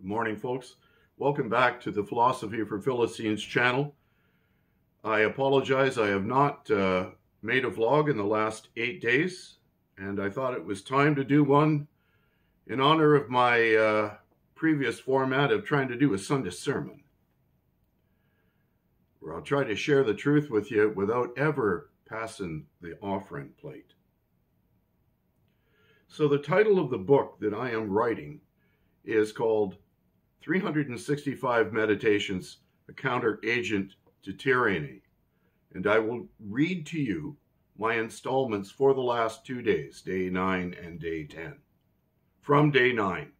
Good morning, folks. Welcome back to the Philosophy for Philistines channel. I apologize, I have not uh, made a vlog in the last eight days, and I thought it was time to do one in honor of my uh, previous format of trying to do a Sunday sermon, where I'll try to share the truth with you without ever passing the offering plate. So, the title of the book that I am writing is called 365 Meditations, a Counteragent to Tyranny. And I will read to you my installments for the last two days, day 9 and day 10. From day 9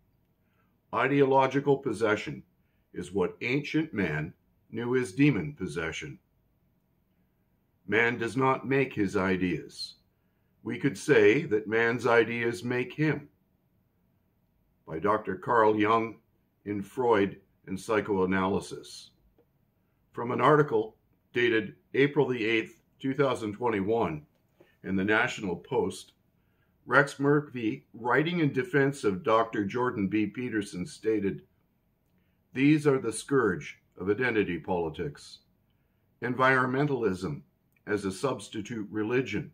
Ideological possession is what ancient man knew as demon possession. Man does not make his ideas. We could say that man's ideas make him. By Dr. Carl Jung, in Freud and Psychoanalysis. From an article dated April the 8th, 2021, in the National Post, Rex Murphy, writing in defense of Dr. Jordan B. Peterson, stated These are the scourge of identity politics. Environmentalism as a substitute religion,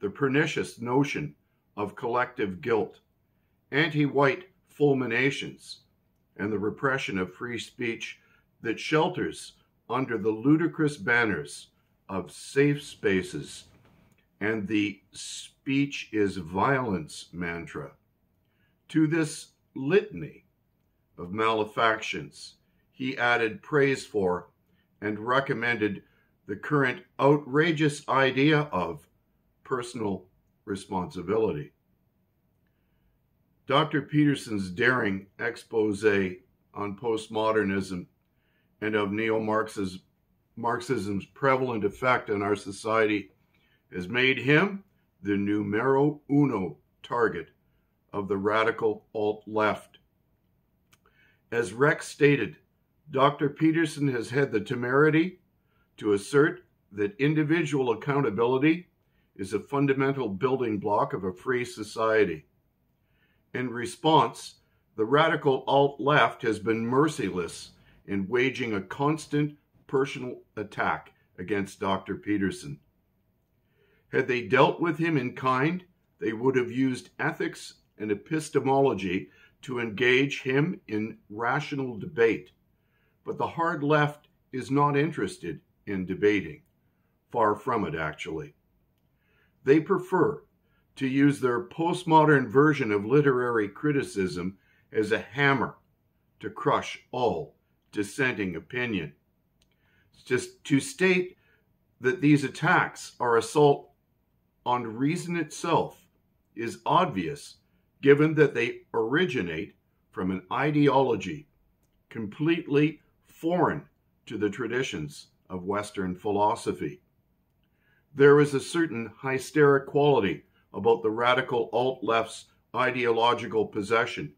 the pernicious notion of collective guilt, anti white fulminations, and the repression of free speech that shelters under the ludicrous banners of safe spaces and the speech is violence mantra. To this litany of malefactions, he added praise for and recommended the current outrageous idea of personal responsibility. Dr. Peterson's daring expose on postmodernism and of neo Marxism's prevalent effect on our society has made him the numero uno target of the radical alt left. As Rex stated, Dr. Peterson has had the temerity to assert that individual accountability is a fundamental building block of a free society. In response, the radical alt left has been merciless in waging a constant personal attack against Dr. Peterson. Had they dealt with him in kind, they would have used ethics and epistemology to engage him in rational debate. But the hard left is not interested in debating. Far from it, actually. They prefer to use their postmodern version of literary criticism as a hammer to crush all dissenting opinion. Just to state that these attacks are assault on reason itself is obvious given that they originate from an ideology completely foreign to the traditions of Western philosophy. There is a certain hysteric quality about the radical alt left's ideological possession,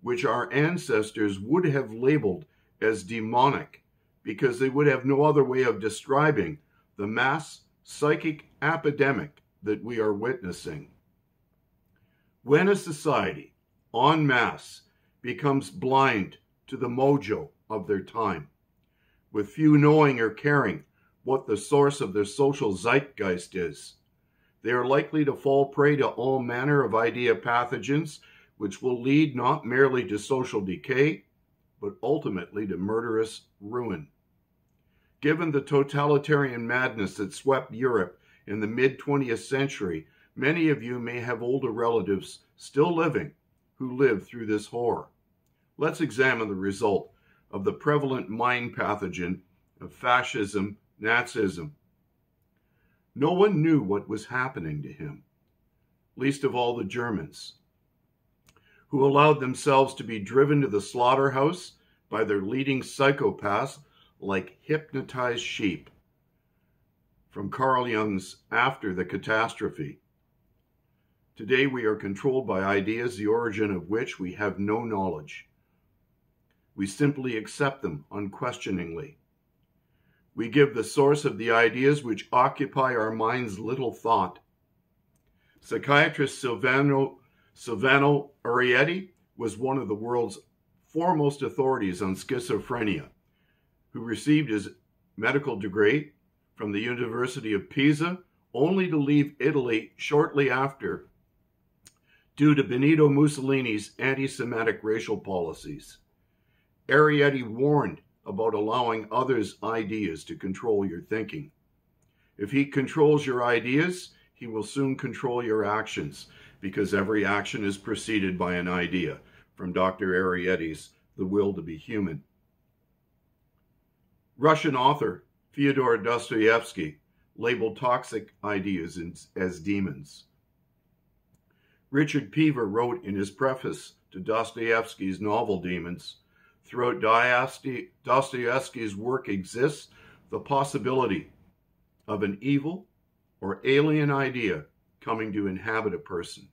which our ancestors would have labeled as demonic because they would have no other way of describing the mass psychic epidemic that we are witnessing. When a society, en masse, becomes blind to the mojo of their time, with few knowing or caring what the source of their social zeitgeist is, they are likely to fall prey to all manner of idea pathogens, which will lead not merely to social decay, but ultimately to murderous ruin. Given the totalitarian madness that swept Europe in the mid 20th century, many of you may have older relatives still living who lived through this horror. Let's examine the result of the prevalent mind pathogen of fascism, Nazism, no one knew what was happening to him, least of all the Germans, who allowed themselves to be driven to the slaughterhouse by their leading psychopaths like hypnotized sheep. From Carl Jung's After the Catastrophe. Today we are controlled by ideas the origin of which we have no knowledge. We simply accept them unquestioningly. We give the source of the ideas which occupy our minds little thought. Psychiatrist Silvano, Silvano Arieti was one of the world's foremost authorities on schizophrenia, who received his medical degree from the University of Pisa, only to leave Italy shortly after due to Benito Mussolini's anti Semitic racial policies. Arieti warned about allowing others' ideas to control your thinking. If he controls your ideas, he will soon control your actions because every action is preceded by an idea, from Dr. Arieti's The Will to Be Human. Russian author Fyodor Dostoevsky labeled toxic ideas as demons. Richard Pevear wrote in his preface to Dostoevsky's novel Demons Throughout Dostoevsky's work exists the possibility of an evil or alien idea coming to inhabit a person,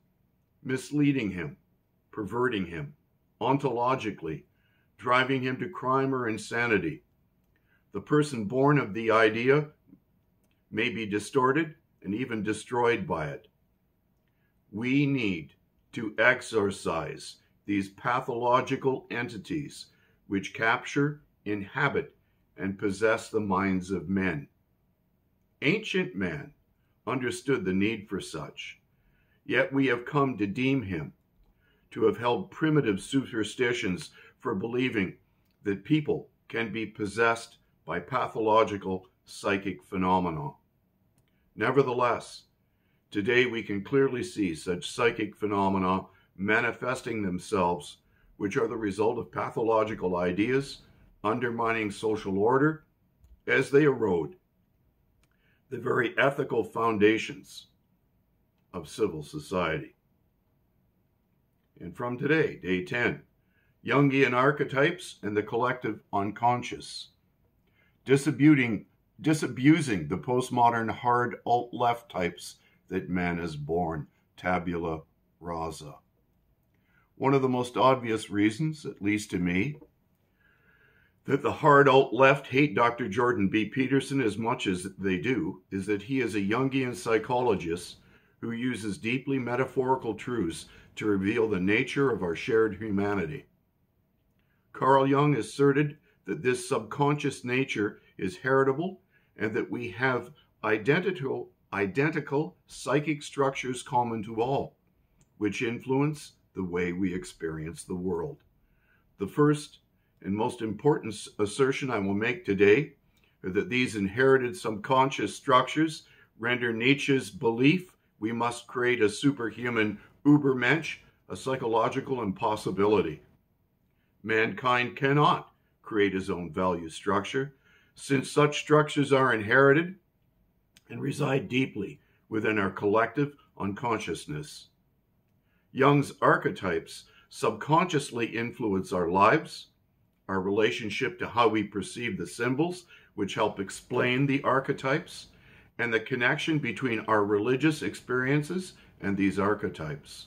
misleading him, perverting him, ontologically, driving him to crime or insanity. The person born of the idea may be distorted and even destroyed by it. We need to exorcise these pathological entities which capture, inhabit, and possess the minds of men. Ancient man understood the need for such, yet we have come to deem him to have held primitive superstitions for believing that people can be possessed by pathological psychic phenomena. Nevertheless, today we can clearly see such psychic phenomena manifesting themselves, which are the result of pathological ideas undermining social order as they erode the very ethical foundations of civil society. And from today, day 10, Jungian archetypes and the collective unconscious, disabusing, disabusing the postmodern hard alt left types that man is born, tabula rasa. One of the most obvious reasons, at least to me, that the hard alt left hate Dr. Jordan B. Peterson as much as they do is that he is a Jungian psychologist who uses deeply metaphorical truths to reveal the nature of our shared humanity. Carl Jung asserted that this subconscious nature is heritable and that we have identical, identical psychic structures common to all, which influence the way we experience the world. The first and most important assertion I will make today is that these inherited subconscious structures render Nietzsche's belief we must create a superhuman Ubermensch a psychological impossibility. Mankind cannot create his own value structure, since such structures are inherited and reside deeply within our collective unconsciousness. Jung's archetypes subconsciously influence our lives, our relationship to how we perceive the symbols, which help explain the archetypes, and the connection between our religious experiences and these archetypes.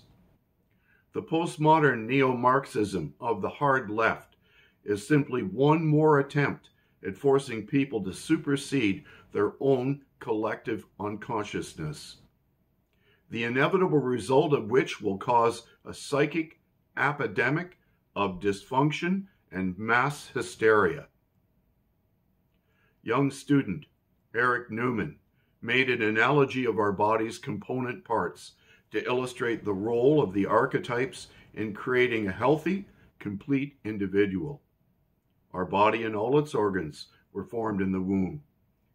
The postmodern neo Marxism of the hard left is simply one more attempt at forcing people to supersede their own collective unconsciousness. The inevitable result of which will cause a psychic epidemic of dysfunction and mass hysteria. Jung student Erich Neumann made an analogy of our body's component parts to illustrate the role of the archetypes in creating a healthy, complete individual. Our body and all its organs were formed in the womb.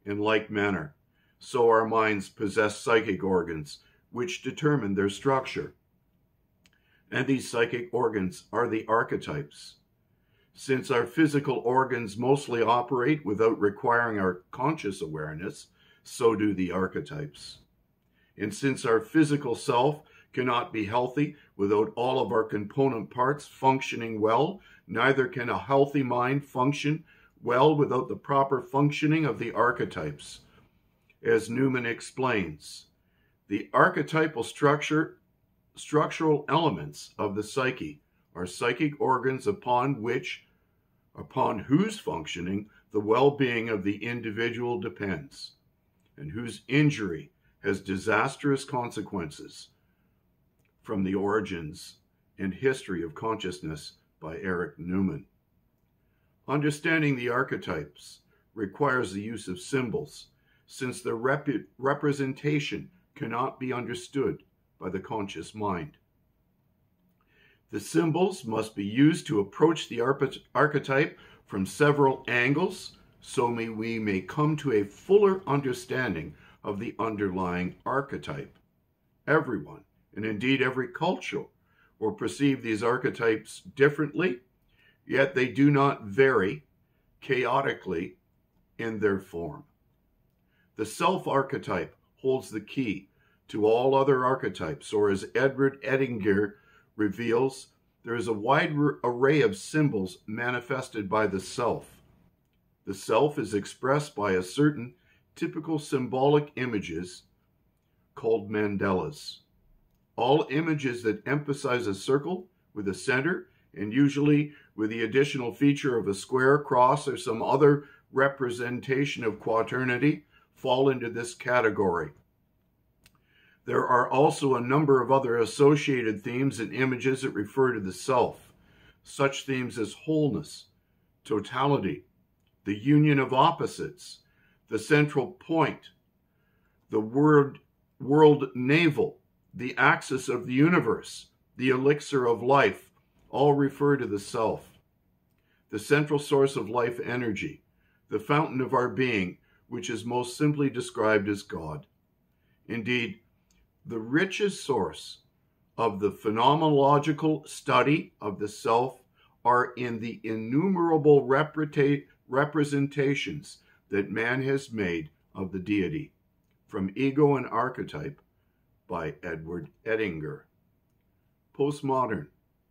In like manner, so our minds possess psychic organs which determine their structure. And these psychic organs are the archetypes. Since our physical organs mostly operate without requiring our conscious awareness, so do the archetypes. And since our physical self cannot be healthy without all of our component parts functioning well, neither can a healthy mind function well without the proper functioning of the archetypes. As Neumann explains, the archetypal structure, structural elements of the psyche are psychic organs upon which upon whose functioning the well being of the individual depends, and whose injury has disastrous consequences from the origins and history of consciousness by Erich Neumann. Understanding the archetypes requires the use of symbols, since their rep representation cannot be understood by the conscious mind. The symbols must be used to approach the archetype from several angles so we may come to a fuller understanding of the underlying archetype. Everyone, and indeed every culture, will perceive these archetypes differently, yet they do not vary chaotically in their form. The self archetype holds the key to all other archetypes, or as Edward Edinger reveals, there is a wide array of symbols manifested by the self. The self is expressed by a certain typical symbolic images called mandalas. All images that emphasize a circle with a center and usually with the additional feature of a square, cross, or some other representation of quaternity fall into this category. There are also a number of other associated themes and images that refer to the self, such themes as wholeness, totality, the union of opposites, the central point, the word, world navel, the axis of the universe, the elixir of life, all refer to the self. The central source of life energy, the fountain of our being, which is most simply described as God. Indeed, the richest source of the phenomenological study of the self are in the innumerable representations that man has made of the deity, from Ego and Archetype by Edward Edinger. Postmodern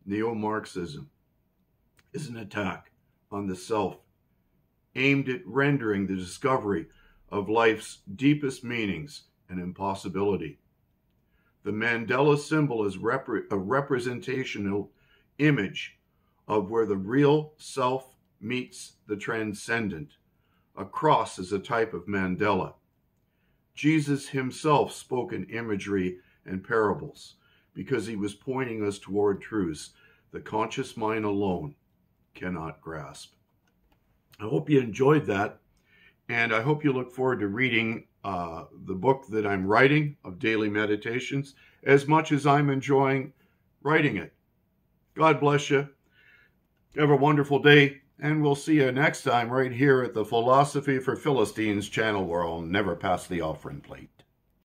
neo Marxism is an attack on the self aimed at rendering the discovery of life's deepest meanings an impossibility. The mandala symbol is repre- a representational image of where the real self meets the transcendent. A cross is a type of mandala. Jesus himself spoke in imagery and parables because he was pointing us toward truths the conscious mind alone cannot grasp. I hope you enjoyed that, and I hope you look forward to reading uh, the book that I'm writing of daily meditations as much as I'm enjoying writing it. God bless you. Have a wonderful day, and we'll see you next time right here at the Philosophy for Philistines channel where I'll never pass the offering plate.